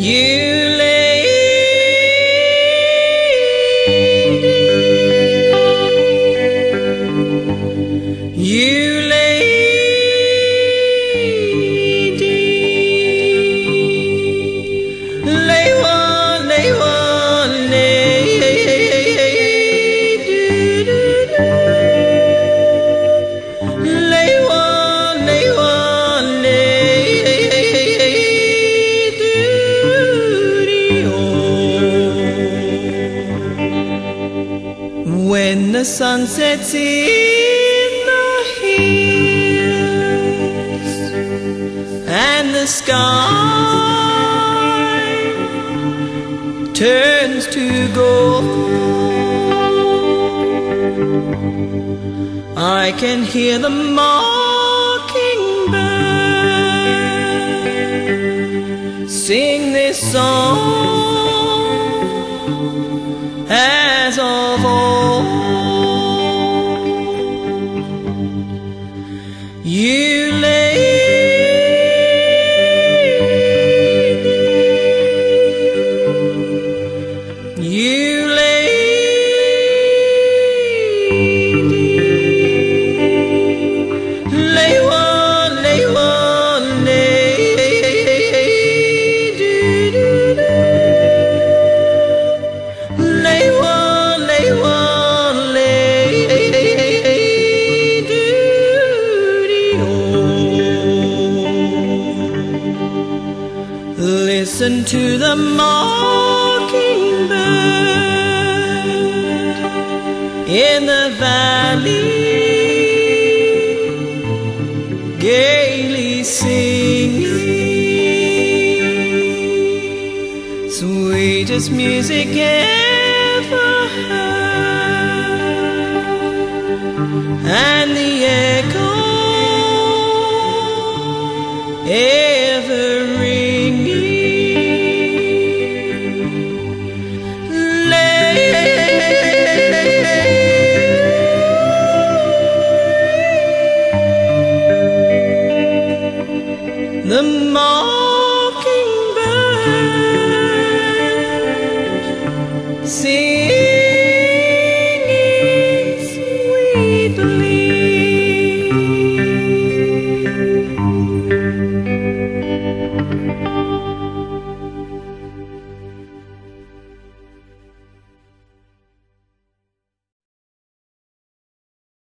You When the sun sets in the hills and the sky turns to gold, I can hear the mockingbird sing this song as of old. You Listen to the mockingbird in the valley, gaily singing sweetest music ever heard, and the echo The mockingbird sing